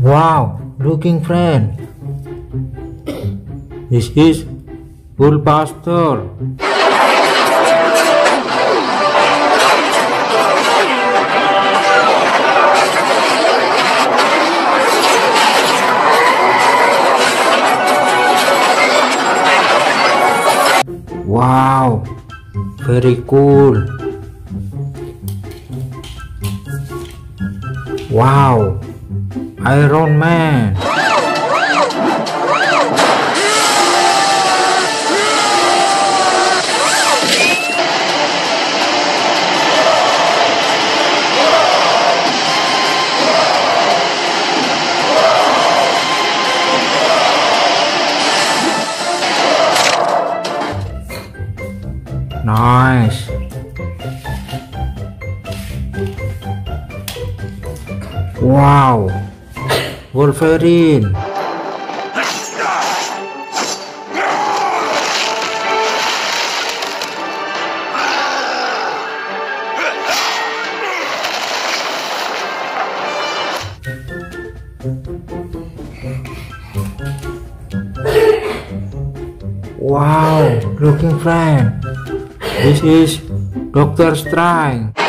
Wow, looking friend. This is pastor Wow, very cool. Wow, Iron Man. Nice. Wow. Wolverine. Wow, looking friend. This is Doctor Strange.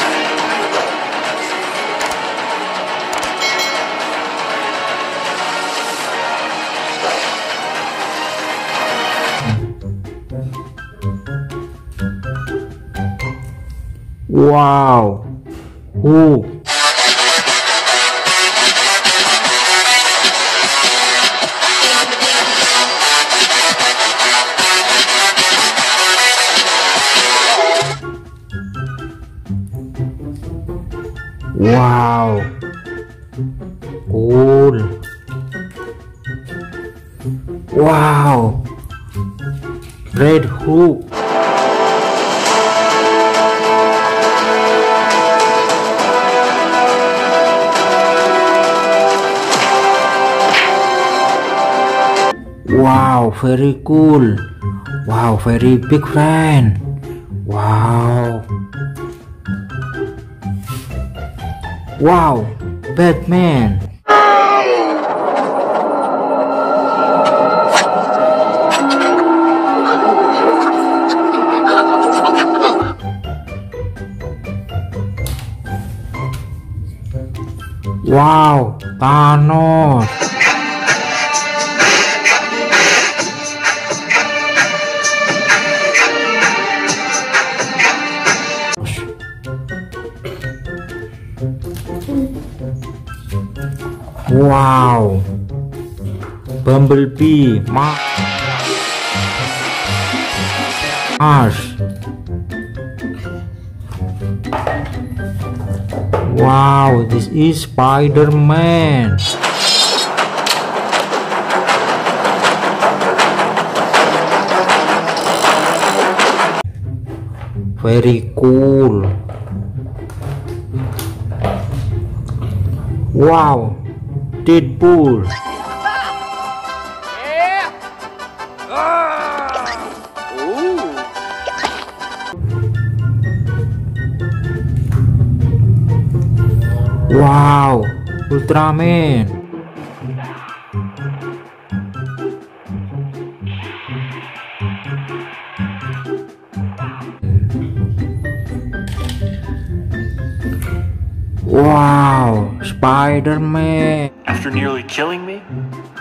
Wow. Ooh. Wow. Cool. Wow. Red Hulk. Wow, very cool. Wow, very big fan. Wow. Wow, Batman. Wow, Thanos. Wow. Bumblebee. Ma Mars. Wow, this is Spider-Man. Very cool. Wow, Deadpool. Wow, Ultraman. Wow, Spider-Man. After nearly killing me?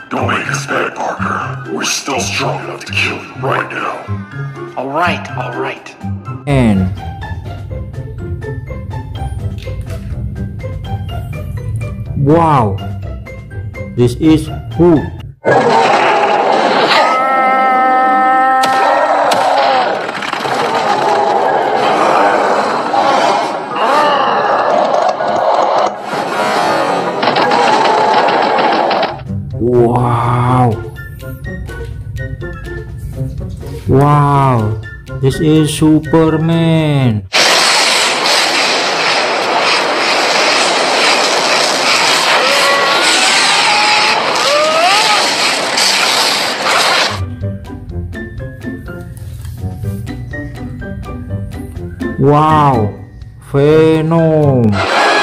Don't make us mad, Parker. We're still strong enough to kill you right now. Alright, alright. And Wow, this is who? Wow. Wow. This is Superman. Wow. Venom.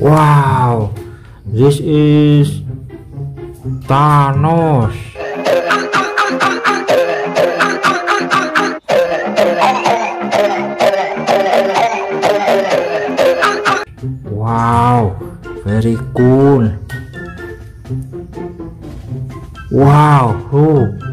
Wow, this is Thanos. Wow, very cool. Wow, Hulk. Wow.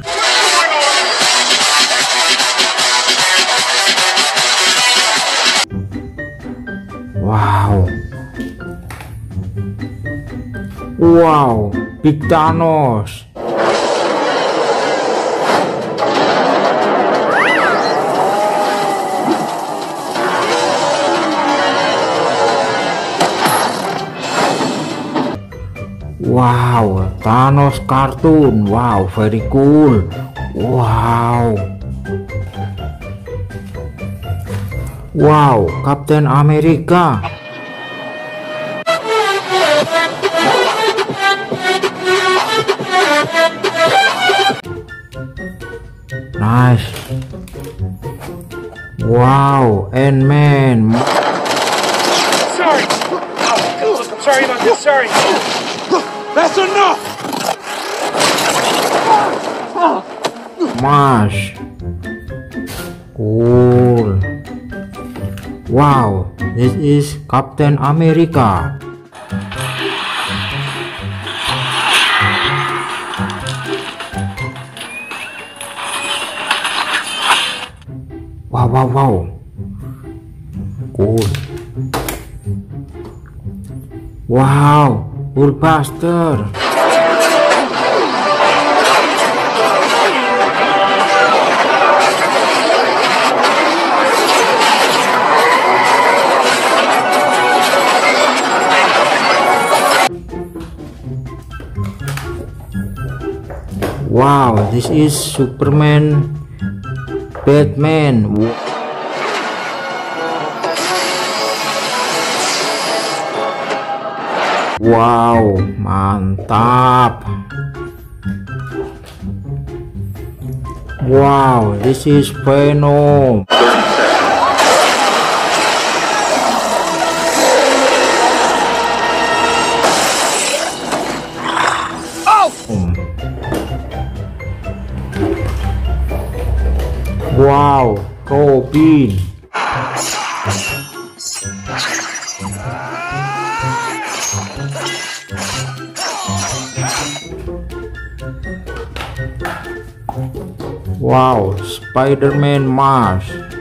Wow, Big Thanos. Wow, Thanos cartoon. Wow, very cool. Wow. Wow, Captain America. Nice. Wow, Ant-Man. Sorry. I'm sorry about this. Sorry. That's enough! Mash. Cool. Wow, this is Captain America. Wow, wow, wow. Cool. Wow, Hulkbuster. Wow, this is Superman, Batman. Wo- Wow, mantap. Wow, this is Venom. Wow, Robin. Wow, Spider-Man Mars.